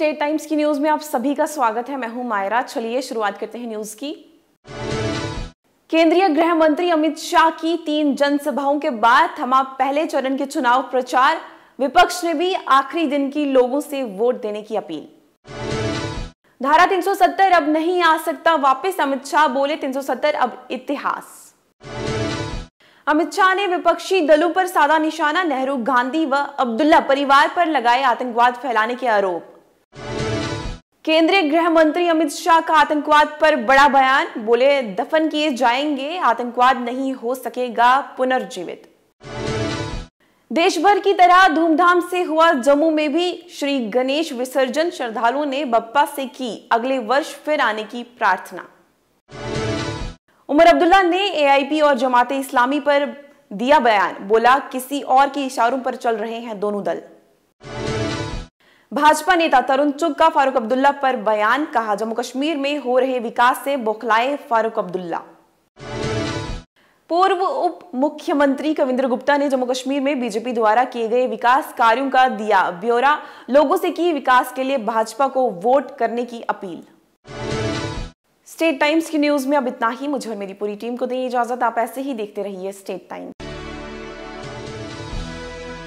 State times की न्यूज़ में आप सभी का स्वागत है। मैं हूँ मायरा। चलिए शुरुआत करते हैं न्यूज़ की। केंद्रीय गृह मंत्री अमित शाह की तीन जनसभाओं के बाद थमा पहले चरण के चुनाव प्रचार, विपक्ष ने भी आखिरी दिन की लोगों से वोट देने की अपील। धारा 370 अब नहीं आ सकता। वापस अमित शाह बोले 370 अब इतिहास। अमित शाह ने विपक्षी दलों पर साधा निशाना, नेहरू, गांधी व अब्दुल्ला परिवार पर लगाए आतंकवाद फैलाने के आरोप। केंद्रीय गृह मंत्री अमित शाह का आतंकवाद पर बड़ा बयान। बोले, दफन किए जाएँगे, आतंकवाद नहीं हो सकेगा, पुनर्जीवित। देश भर की तरह धूमधाम से हुआ जम्मू में भी श्री गणेश विसर्जन, श्रद्धालुओं ने बप्पा से की अगले वर्ष फिर आने की प्रार्थना। उमर अब्दुल्ला ने एआईपी और जमाते इस्लामी पर दिया बयान। बोला, किसी और के इशारों पर चल रहे हैं दोनों दल। भाजपा नेता तरुण चुग का फारूक अब्दुल्ला पर बयान, कहा जम्मू कश्मीर में हो रहे विकास से बौखलाए फारूक अब्दुल्ला। पूर्व उप मुख्यमंत्री कविंद्र गुप्ता ने जम्मू कश्मीर में बीजेपी द्वारा किए गए विकास कार्यों का दिया ब्यौरा। लोगों से की विकास के लिए भाजपा को वोट करने की अपील। स्टेट टाइम्स की न्यूज़ में अब इतना ही। मुझे और मेरी पूरी टीम को दें इजाज़त। आप ऐसे ही देखते रहिए स्टेट टाइम्स।